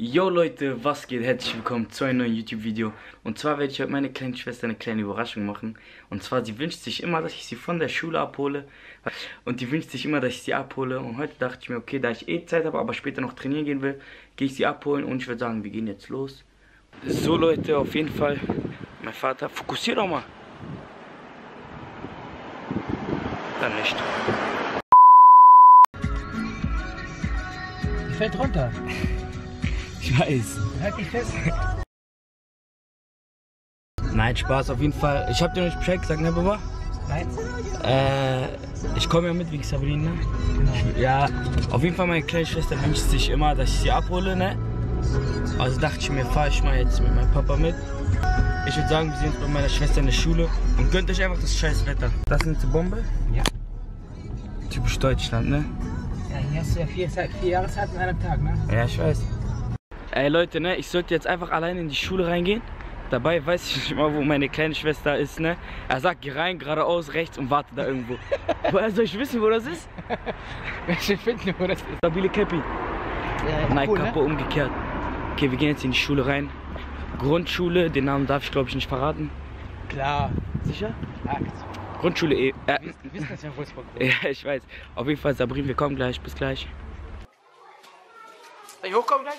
Yo Leute, was geht? Herzlich willkommen zu einem neuen YouTube-Video. Und zwar werde ich heute meine kleine Schwester eine kleine Überraschung machen. Und zwar, sie wünscht sich immer, dass ich sie von der Schule abhole. Und die wünscht sich immer, dass ich sie abhole. Und heute dachte ich mir, okay, da ich eh Zeit habe, aber später noch trainieren gehen will, gehe ich sie abholen. Und ich würde sagen, wir gehen jetzt los. So Leute, auf jeden Fall. Mein Vater, fokussier doch mal. Dann nicht. Fällt runter. Ich weiß. Halt dich fest. Nein, Spaß, auf jeden Fall. Ich hab dir noch nicht Bescheid gesagt, ne, Baba? Nein. Äh, ich komme ja mit wegen Sabrina. Genau. Ja, auf jeden Fall meine kleine Schwester wünscht sich immer, dass ich sie abhole, ne? Also dachte ich mir, fahre ich mal jetzt mit meinem Papa mit. Ich würde sagen, wir sehen uns bei meiner Schwester in der Schule und gönnt euch einfach das scheiß Wetter. Das ist eine Bombe? Ja. Typisch Deutschland, ne? Ja, hier hast du ja vier, vier Jahreszeiten an einem Tag, ne? Ja, ich weiß. Ey Leute, ne, ich sollte jetzt einfach alleine in die Schule reingehen. Dabei weiß ich nicht mal, wo meine kleine Schwester ist, ne? Er sagt, geh rein, geradeaus, rechts und warte da irgendwo. Woher soll ich wissen, wo das ist? Welche finden, wo das ist? Stabile Cappy. Ja, Nike cool, Kappe umgekehrt. Okay, wir gehen jetzt in die Schule rein. Grundschule, den Namen darf ich glaube ich nicht verraten. ne? Klar. Sicher? Ja, Grundschule E. Äh, wir wissen das ja in Wolfsburg. ja, ich weiß. Auf jeden Fall, Sabrin, wir kommen gleich. Bis gleich. Soll ich hochkommen gleich?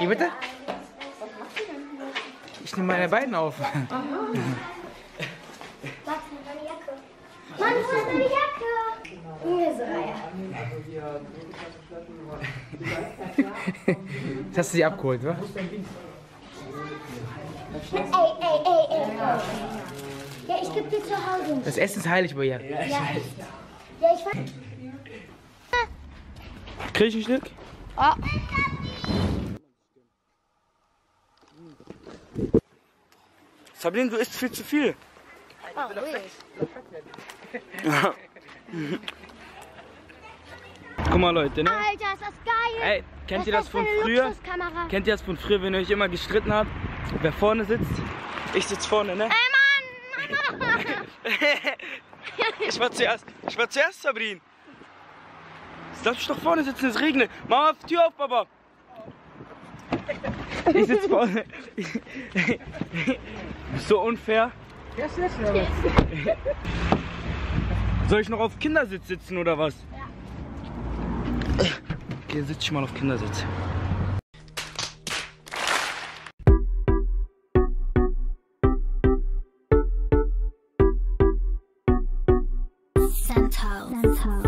Wie bitte? Ich nehme meine beiden auf. Warte, meine Jacke. Mann, wo ist meine Jacke? Hier ist Reihe. Jetzt hast du sie abgeholt, wa? Ey, ey, ey, ey. Ja, ich geb dir zu Hause. Das Essen ist heilig bei ihr. Ja, echt. Ja, ich weiß. Krieg ich ein Stück? Oh. Sabrin, du isst viel zu viel. Guck mal, Leute, ne? Alter, ist das geil. Ey, kennt ihr Was das ist von früher? Kennt ihr das von früher, wenn ihr euch immer gestritten habt? Wer vorne sitzt? Ich sitz vorne, ne? Mann! Ich war zuerst. Ich war zuerst, Sabrin. Jetzt Lass mich doch vorne sitzen, es regnet. Mach mal die Tür auf, Baba. Ich sitz vorne. so unfair. Soll ich noch auf Kindersitz sitzen oder was? Ja. Okay, sitz ich mal auf Kindersitz. Ach, Leute,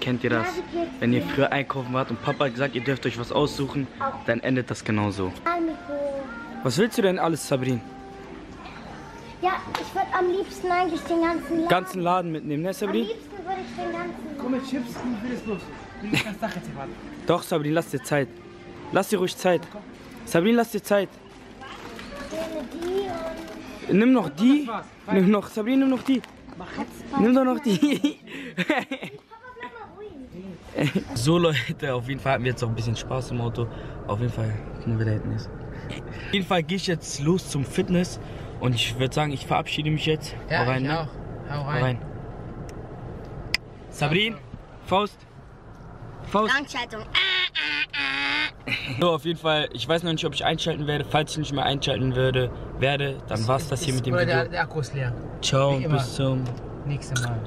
kennt ihr das? Wenn ihr früher einkaufen wart und Papa hat gesagt, ihr dürft euch was aussuchen, dann endet das genauso. Was willst du denn alles, Sabrin? Ja, ich würde am liebsten eigentlich den ganzen Laden. Ganzen Laden mitnehmen, ne, Am Sabrin? liebsten würde ich den ganzen Komm mit Chips, ich will es los. Ich will nicht das Dach jetzt hier warten. Doch, Sabrin, lass dir Zeit. Lass dir ruhig Zeit. Sabrin, lass dir Zeit. Laden, Nimm noch die. Nimm noch, Sabrin, nimm noch die. Mach jetzt. Nimm doch noch die. Papa, bleib mal ruhig. so Leute, auf jeden Fall hatten wir jetzt auch ein bisschen Spaß im Auto. Auf jeden Fall, mal, wer da hinten ist. Auf jeden Fall gehe ich jetzt los zum Fitness. Und ich würde sagen, ich verabschiede mich jetzt. Ja, Hau rein, ich ne? auch. Hau Hau rein. rein. Sabrin, Faust. Faust. Langschaltung. So, auf jeden Fall, ich weiß noch nicht, ob ich einschalten werde. Falls ich nicht mehr einschalten würde, werde, dann war's das hier mit dem Oder der, Video. der Akku ist leer. Ciao und bis zum Nächstes Mal.